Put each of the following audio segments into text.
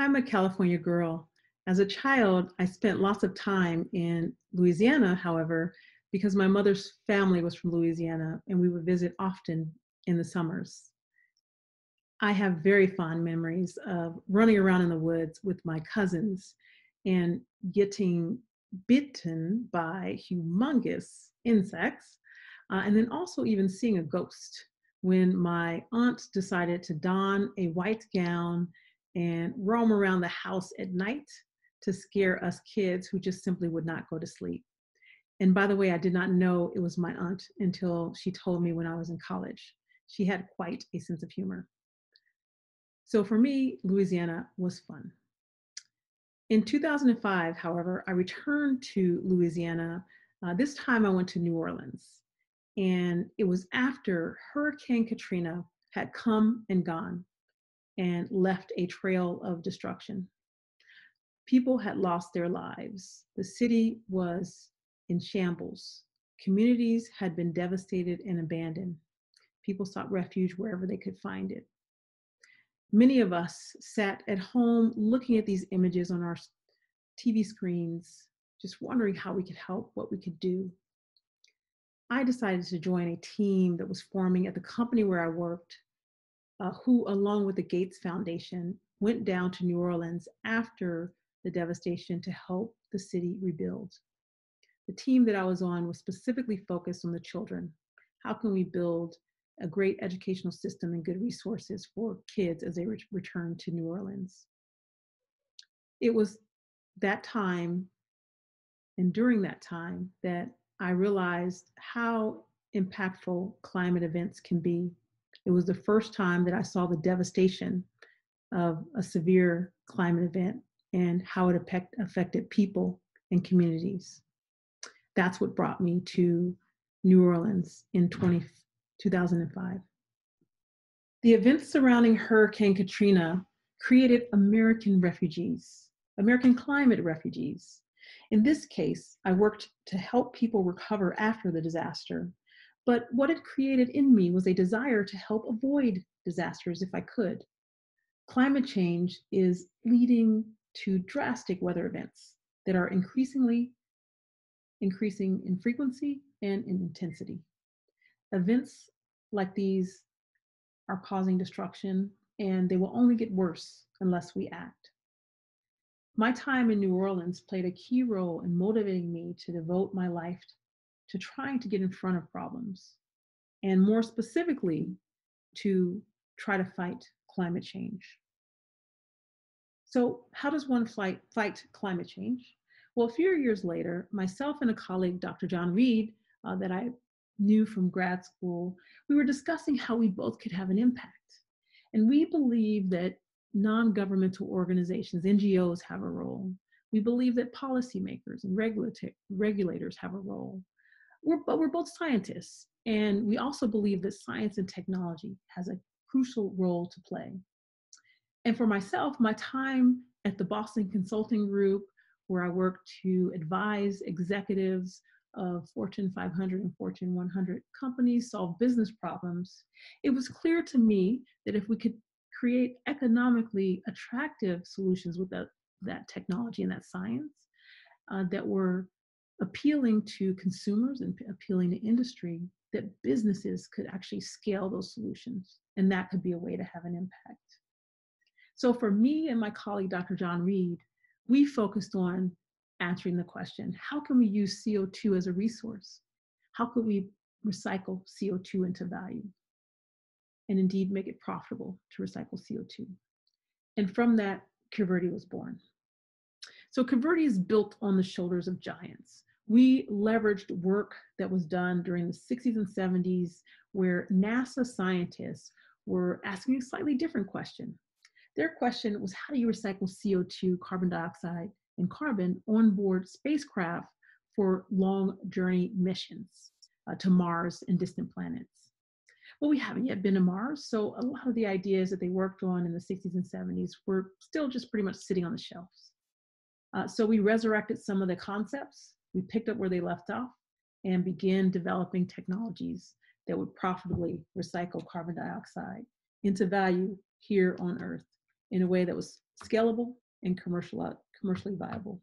I'm a California girl. As a child, I spent lots of time in Louisiana, however, because my mother's family was from Louisiana and we would visit often in the summers. I have very fond memories of running around in the woods with my cousins and getting bitten by humongous insects, uh, and then also even seeing a ghost when my aunt decided to don a white gown and roam around the house at night to scare us kids who just simply would not go to sleep. And by the way, I did not know it was my aunt until she told me when I was in college. She had quite a sense of humor. So for me, Louisiana was fun. In 2005, however, I returned to Louisiana. Uh, this time I went to New Orleans. And it was after Hurricane Katrina had come and gone and left a trail of destruction. People had lost their lives. The city was in shambles. Communities had been devastated and abandoned. People sought refuge wherever they could find it. Many of us sat at home looking at these images on our TV screens, just wondering how we could help, what we could do. I decided to join a team that was forming at the company where I worked, uh, who, along with the Gates Foundation, went down to New Orleans after the devastation to help the city rebuild. The team that I was on was specifically focused on the children. How can we build a great educational system and good resources for kids as they re- return to New Orleans? It was that time and during that time that I realized how impactful climate events can be. It was the first time that I saw the devastation of a severe climate event and how it affect, affected people and communities. That's what brought me to New Orleans in 20, 2005. The events surrounding Hurricane Katrina created American refugees, American climate refugees. In this case, I worked to help people recover after the disaster. But what it created in me was a desire to help avoid disasters if I could. Climate change is leading to drastic weather events that are increasingly increasing in frequency and in intensity. Events like these are causing destruction and they will only get worse unless we act. My time in New Orleans played a key role in motivating me to devote my life to trying to get in front of problems and more specifically to try to fight climate change. So, how does one fight, fight climate change? Well, a few years later, myself and a colleague, Dr. John Reed, uh, that I knew from grad school, we were discussing how we both could have an impact. And we believe that non governmental organizations, NGOs, have a role. We believe that policymakers and regulators have a role. We're, but we're both scientists, and we also believe that science and technology has a crucial role to play. And for myself, my time at the Boston Consulting Group, where I work to advise executives of Fortune 500 and Fortune 100 companies solve business problems, it was clear to me that if we could create economically attractive solutions with that, that technology and that science uh, that were appealing to consumers and appealing to industry, that businesses could actually scale those solutions. And that could be a way to have an impact. So for me and my colleague, Dr. John Reed, we focused on answering the question, how can we use CO2 as a resource? How could we recycle CO2 into value? And indeed make it profitable to recycle CO2. And from that, Kiverdi was born. So Kiverdi is built on the shoulders of giants. We leveraged work that was done during the 60s and 70s where NASA scientists were asking a slightly different question. Their question was how do you recycle CO2, carbon dioxide, and carbon on board spacecraft for long journey missions uh, to Mars and distant planets? Well, we haven't yet been to Mars, so a lot of the ideas that they worked on in the 60s and 70s were still just pretty much sitting on the shelves. Uh, so we resurrected some of the concepts, we picked up where they left off, and began developing technologies that would profitably recycle carbon dioxide into value here on Earth in a way that was scalable, and commercial, commercially viable.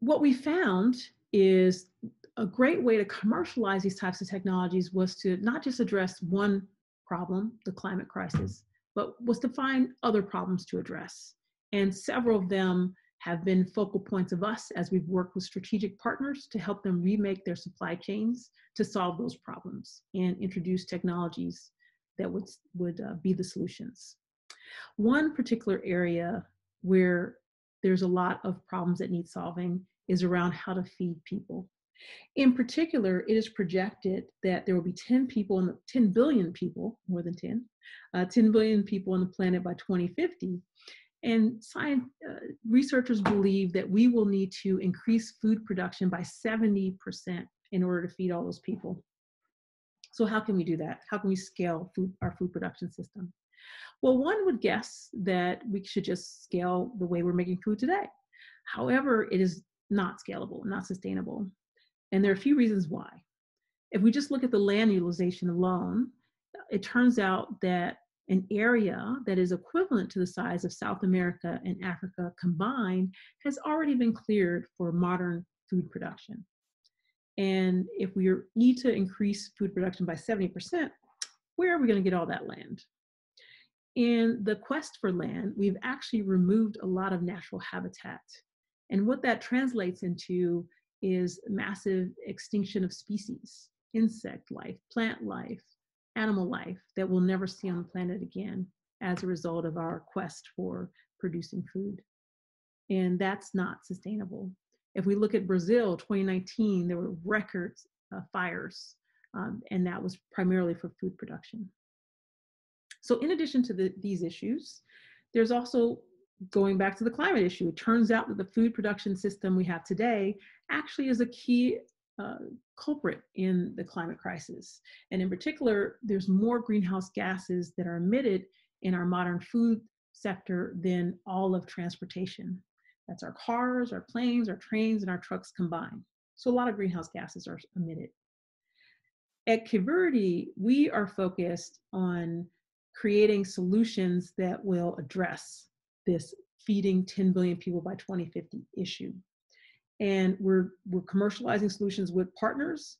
What we found is a great way to commercialize these types of technologies was to not just address one problem, the climate crisis, but was to find other problems to address. And several of them have been focal points of us as we've worked with strategic partners to help them remake their supply chains to solve those problems and introduce technologies that would, would uh, be the solutions. One particular area where there's a lot of problems that need solving is around how to feed people. In particular, it is projected that there will be 10 people, in the, 10 billion people, more than 10, uh, 10 billion people on the planet by 2050. And science, uh, researchers believe that we will need to increase food production by 70% in order to feed all those people. So how can we do that? How can we scale food, our food production system? Well, one would guess that we should just scale the way we're making food today. However, it is not scalable, not sustainable. And there are a few reasons why. If we just look at the land utilization alone, it turns out that an area that is equivalent to the size of South America and Africa combined has already been cleared for modern food production. And if we need to increase food production by 70%, where are we going to get all that land? In the quest for land, we've actually removed a lot of natural habitat. And what that translates into is massive extinction of species, insect life, plant life, animal life that we'll never see on the planet again as a result of our quest for producing food. And that's not sustainable. If we look at Brazil, 2019, there were record uh, fires, um, and that was primarily for food production. So in addition to the, these issues, there's also going back to the climate issue. It turns out that the food production system we have today actually is a key uh, culprit in the climate crisis. And in particular, there's more greenhouse gases that are emitted in our modern food sector than all of transportation. That's our cars, our planes, our trains, and our trucks combined. So a lot of greenhouse gases are emitted. At Kiverdi, we are focused on creating solutions that will address this feeding 10 billion people by 2050 issue. And we're, we're commercializing solutions with partners.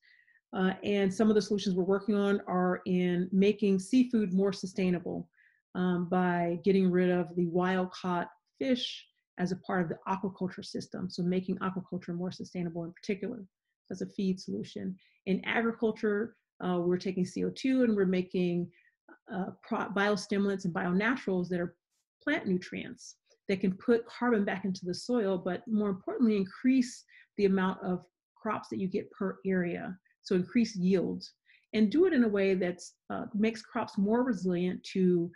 Uh, and some of the solutions we're working on are in making seafood more sustainable um, by getting rid of the wild caught fish as a part of the aquaculture system. So making aquaculture more sustainable in particular as a feed solution. In agriculture, uh, we're taking CO2 and we're making uh, biostimulants and bionaturals that are plant nutrients that can put carbon back into the soil, but more importantly, increase the amount of crops that you get per area. So increase yields and do it in a way that uh, makes crops more resilient to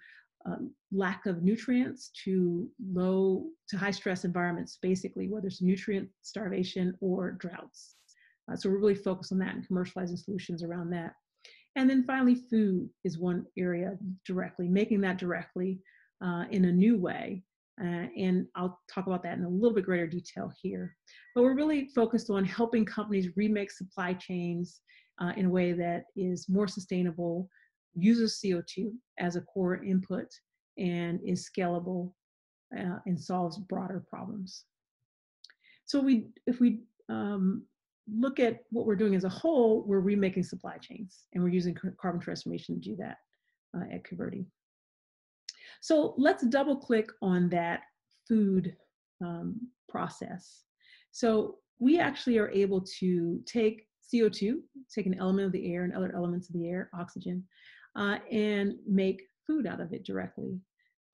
um, lack of nutrients, to low to high stress environments, basically, whether it's nutrient starvation or droughts. Uh, so we're really focused on that and commercializing solutions around that. And then finally, food is one area directly, making that directly uh, in a new way. Uh, and I'll talk about that in a little bit greater detail here. But we're really focused on helping companies remake supply chains uh, in a way that is more sustainable, uses CO2 as a core input, and is scalable uh, and solves broader problems. So we, if we um, look at what we're doing as a whole, we're remaking supply chains, and we're using carbon transformation to do that uh, at Kiverdi. So let's double click on that food um, process. So we actually are able to take CO2, take an element of the air and other elements of the air, oxygen, uh, and make food out of it directly.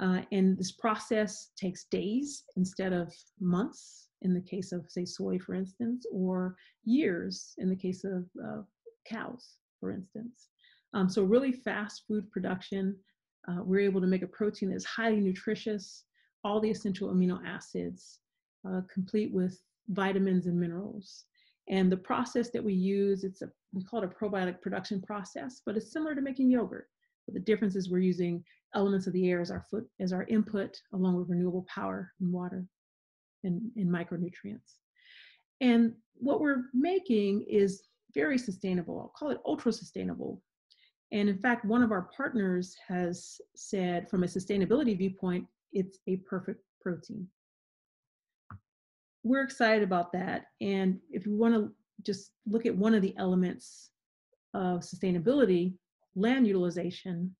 Uh, and this process takes days instead of months in the case of, say, soy, for instance, or years in the case of uh, cows, for instance. Um, so really fast food production uh, we're able to make a protein that's highly nutritious, all the essential amino acids, uh, complete with vitamins and minerals. And the process that we use, it's a, we call it a probiotic production process, but it's similar to making yogurt. But the difference is we're using elements of the air as our foot as our input, along with renewable power and water and, and micronutrients. And what we're making is very sustainable. I'll call it ultra sustainable And in fact, one of our partners has said, from a sustainability viewpoint, it's a perfect protein. We're excited about that. And if you want to just look at one of the elements of sustainability, land utilization,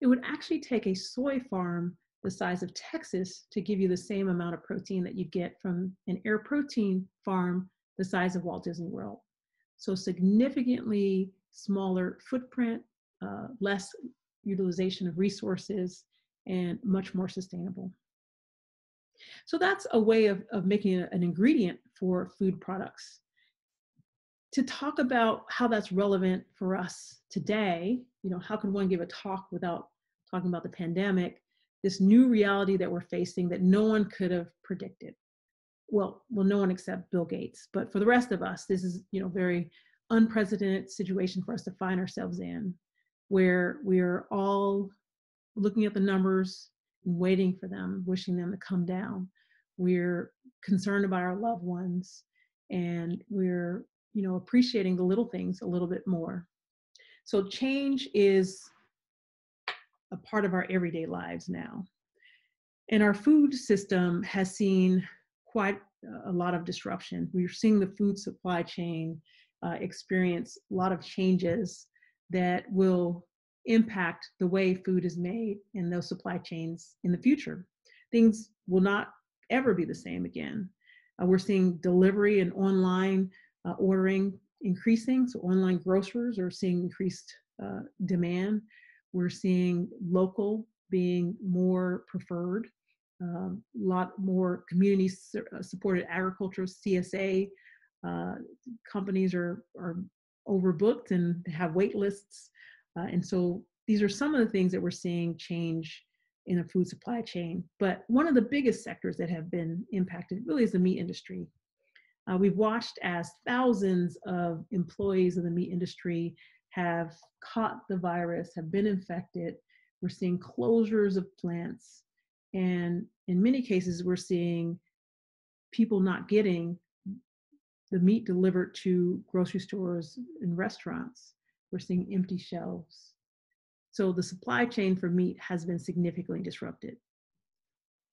it would actually take a soy farm the size of Texas to give you the same amount of protein that you'd get from an air protein farm the size of Walt Disney World. So significantly smaller footprint, uh, less utilization of resources, and much more sustainable. So that's a way of, of making an ingredient for food products. To talk about how that's relevant for us today, you know, how can one give a talk without talking about the pandemic, this new reality that we're facing that no one could have predicted. Well, well, no one except Bill Gates, but for the rest of us, this is, you know, very unprecedented situation for us to find ourselves in, where we are all looking at the numbers and waiting for them, wishing them to come down. We're concerned about our loved ones, and we're, you know, appreciating the little things a little bit more. So change is a part of our everyday lives now. And our food system has seen quite a lot of disruption. We're seeing the food supply chain uh, experience a lot of changes that will impact the way food is made and those supply chains in the future. Things will not ever be the same again. Uh, we're seeing delivery and online uh, ordering increasing, so online grocers are seeing increased uh, demand. We're seeing local being more preferred, a um, lot more community uh, supported agriculture, CSA. Uh, companies are, are overbooked and have wait lists. Uh, and so these are some of the things that we're seeing change in the food supply chain. But one of the biggest sectors that have been impacted really is the meat industry. Uh, we've watched as thousands of employees of the meat industry have caught the virus, have been infected. We're seeing closures of plants. And in many cases, we're seeing people not getting the meat delivered to grocery stores and restaurants. We're seeing empty shelves. So the supply chain for meat has been significantly disrupted.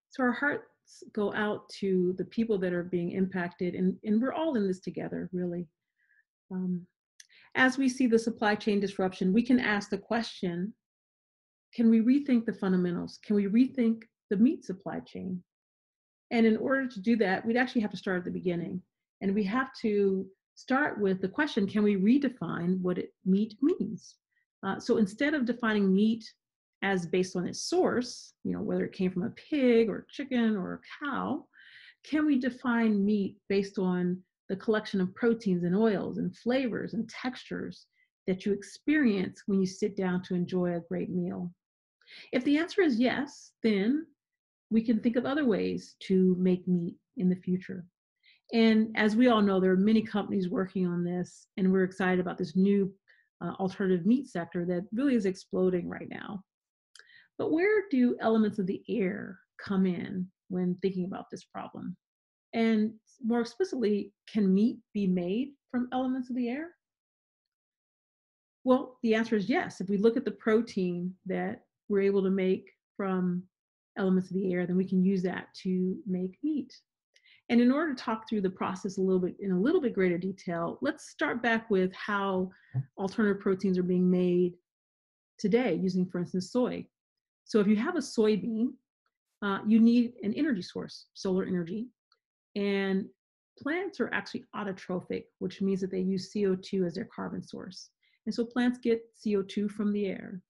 So our hearts go out to the people that are being impacted, and, and we're all in this together, really. Um, as we see the supply chain disruption, we can ask the question, can we rethink the fundamentals? Can we rethink the meat supply chain? And in order to do that, we'd actually have to start at the beginning. And we have to start with the question, can we redefine what it, meat means? Uh, so instead of defining meat as based on its source, you know, whether it came from a pig or chicken or a cow, can we define meat based on the collection of proteins and oils and flavors and textures that you experience when you sit down to enjoy a great meal? If the answer is yes, then we can think of other ways to make meat in the future. And as we all know, there are many companies working on this, and we're excited about this new uh, alternative meat sector that really is exploding right now. But where do elements of the air come in when thinking about this problem? And more explicitly, can meat be made from elements of the air? Well, the answer is yes. If we look at the protein that we're able to make from elements of the air, then we can use that to make meat. And in order to talk through the process a little bit in a little bit greater detail, let's start back with how alternative proteins are being made today using, for instance, soy. So if you have a soybean, uh, you need an energy source, solar energy, and plants are actually autotrophic, which means that they use CO2 as their carbon source. And so plants get CO2 from the air.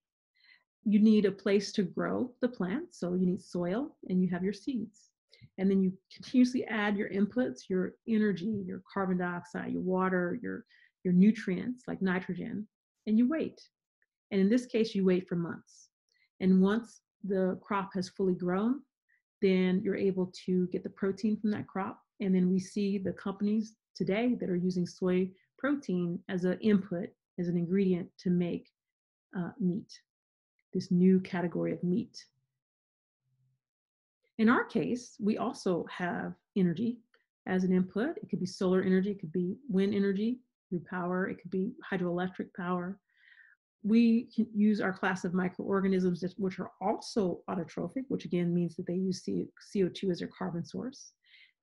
You need a place to grow the plant, so you need soil and you have your seeds. And then you continuously add your inputs, your energy, your carbon dioxide, your water, your, your nutrients like nitrogen, and you wait. And in this case, you wait for months. And once the crop has fully grown, then you're able to get the protein from that crop. And then we see the companies today that are using soy protein as an input, as an ingredient to make uh, meat, this new category of meat. In our case, we also have energy as an input. It could be solar energy, it could be wind energy through power, it could be hydroelectric power. we can use our class of microorganisms which are also autotrophic, which again means that they use CO2 as their carbon source.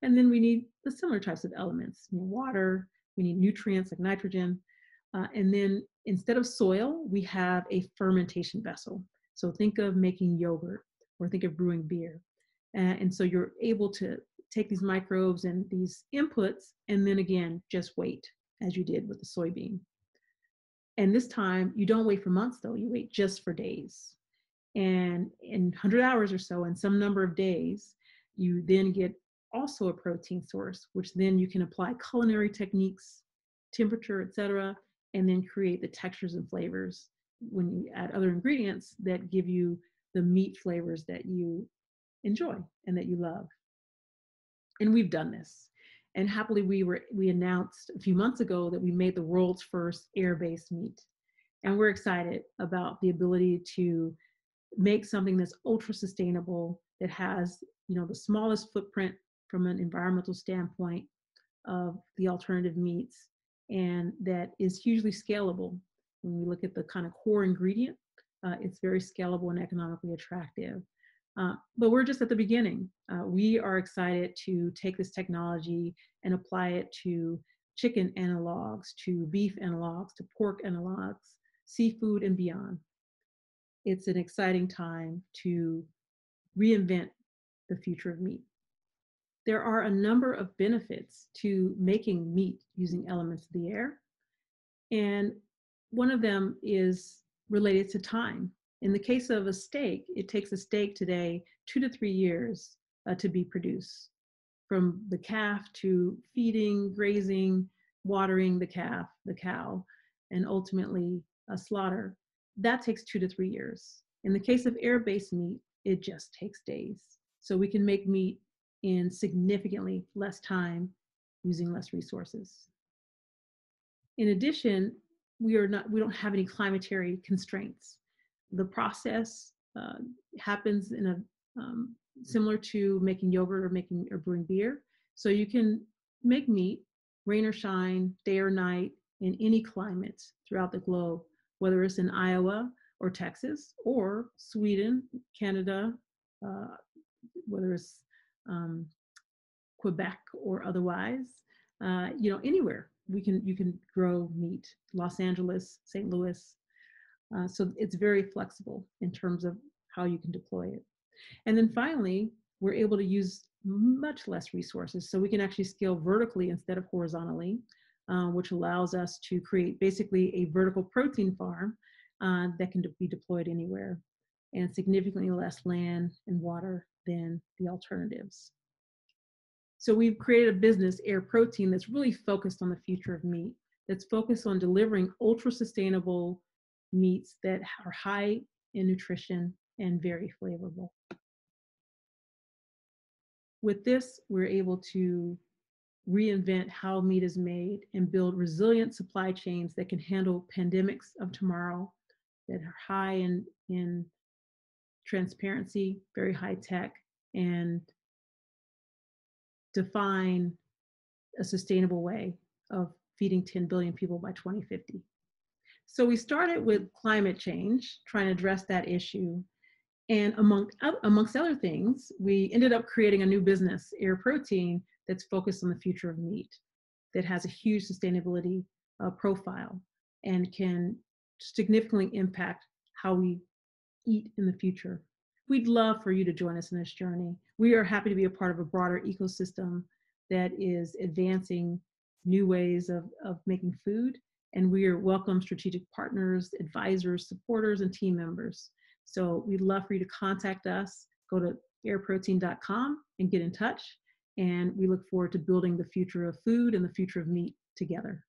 And then we need the similar types of elements, water, we need nutrients like nitrogen. Uh, and then instead of soil, we have a fermentation vessel. So think of making yogurt or think of brewing beer. And so you're able to take these microbes and these inputs and then again, just wait as you did with the soybean. And this time you don't wait for months though, you wait just for days. And in 100 hours or so, in some number of days, you then get also a protein source, which then you can apply culinary techniques, temperature, etc., and then create the textures and flavors when you add other ingredients that give you the meat flavors that you enjoy and that you love. And we've done this. And happily, we were we announced a few months ago that we made the world's first air-based meat, and we're excited about the ability to make something that's ultra sustainable that has you know the smallest footprint from an environmental standpoint of the alternative meats and that is hugely scalable when we look at the kind of core ingredient uh, it's very scalable and economically attractive uh, but we're just at the beginning. Uh, we are excited to take this technology and apply it to chicken analogs, to beef analogs, to pork analogs, seafood, and beyond. It's an exciting time to reinvent the future of meat. There are a number of benefits to making meat using elements of the air. And one of them is related to time. In the case of a steak, it takes a steak today two to three years uh, to be produced from the calf to feeding, grazing, watering the calf, the cow, and ultimately a slaughter. That takes two to three years. In the case of air based meat, it just takes days. So we can make meat in significantly less time using less resources. In addition, we are not we don't have any climatary constraints the process uh, happens in a um, similar to making yogurt or making or brewing beer. So you can make meat, rain or shine, day or night, in any climate throughout the globe, whether it's in Iowa or Texas or Sweden, Canada, uh, whether it's um, Quebec or otherwise, uh, you know, anywhere we can you can grow meat. Los Angeles, St. Louis, uh, so it's very flexible in terms of how you can deploy it. And then finally, we're able to use much less resources. So we can actually scale vertically instead of horizontally, uh, which allows us to create basically a vertical protein farm uh, that can be deployed anywhere and significantly less land and water than the alternatives. So we've created a business, Air Protein, that's really focused on the future of meat, that's focused on delivering ultra sustainable meats that are high in nutrition and very flavorful. With this, we're able to reinvent how meat is made and build resilient supply chains that can handle pandemics of tomorrow that are high in, in transparency, very high tech, and define a sustainable way of feeding 10 billion people by 2050. So we started with climate change, trying to address that issue. And among, amongst other things, we ended up creating a new business, Air Protein, that's focused on the future of meat, that has a huge sustainability uh, profile and can significantly impact how we eat in the future. We'd love for you to join us in this journey. We are happy to be a part of a broader ecosystem that is advancing new ways of, of making food and we are welcome strategic partners, advisors, supporters, and team members. So we'd love for you to contact us. Go to airprotein.com and get in touch. And we look forward to building the future of food and the future of meat together.